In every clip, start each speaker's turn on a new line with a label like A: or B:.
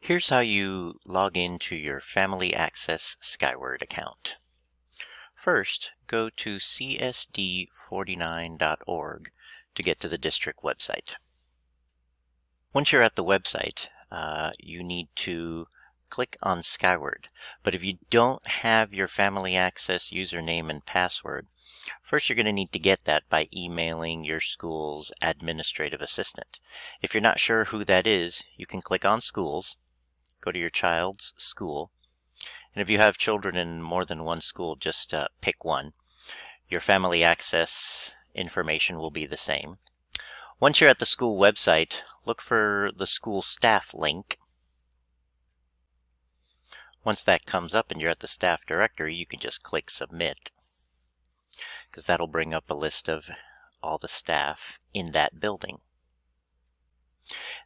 A: Here's how you log into your Family Access Skyward account. First, go to csd49.org to get to the district website. Once you're at the website, uh, you need to click on Skyward. But if you don't have your Family Access username and password, first you're going to need to get that by emailing your school's administrative assistant. If you're not sure who that is, you can click on Schools, go to your child's school. And if you have children in more than one school, just uh, pick one. Your family access information will be the same. Once you're at the school website, look for the school staff link. Once that comes up and you're at the staff directory, you can just click submit because that'll bring up a list of all the staff in that building.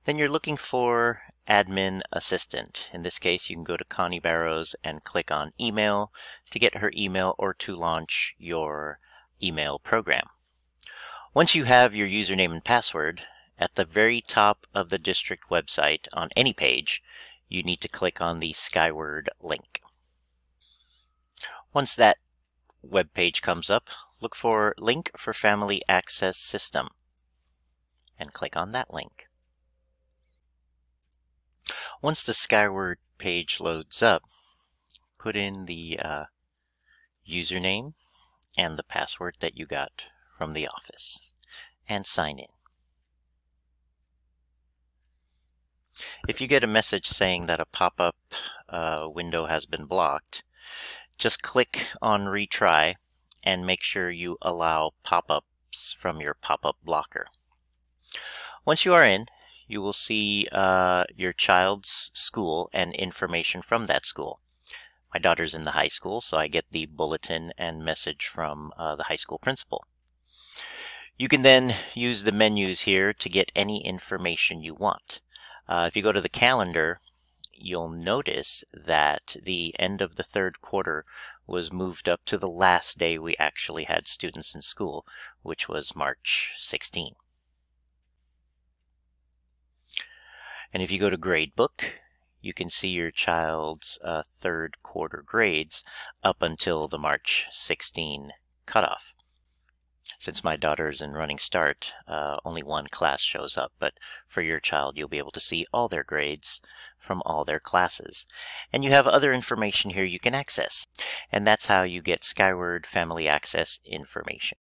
A: Then you're looking for admin assistant. In this case, you can go to Connie Barrows and click on email to get her email or to launch your email program. Once you have your username and password, at the very top of the district website on any page, you need to click on the Skyward link. Once that web page comes up, look for Link for Family Access System and click on that link. Once the Skyward page loads up, put in the uh, username and the password that you got from the office and sign in. If you get a message saying that a pop-up uh, window has been blocked, just click on retry and make sure you allow pop-ups from your pop-up blocker. Once you are in, you will see uh, your child's school and information from that school. My daughter's in the high school, so I get the bulletin and message from uh, the high school principal. You can then use the menus here to get any information you want. Uh, if you go to the calendar, you'll notice that the end of the third quarter was moved up to the last day we actually had students in school, which was March 16. And if you go to Gradebook, you can see your child's uh, third quarter grades up until the March 16 cutoff. Since my daughter's in Running Start, uh, only one class shows up, but for your child, you'll be able to see all their grades from all their classes. And you have other information here you can access. And that's how you get Skyward Family Access information.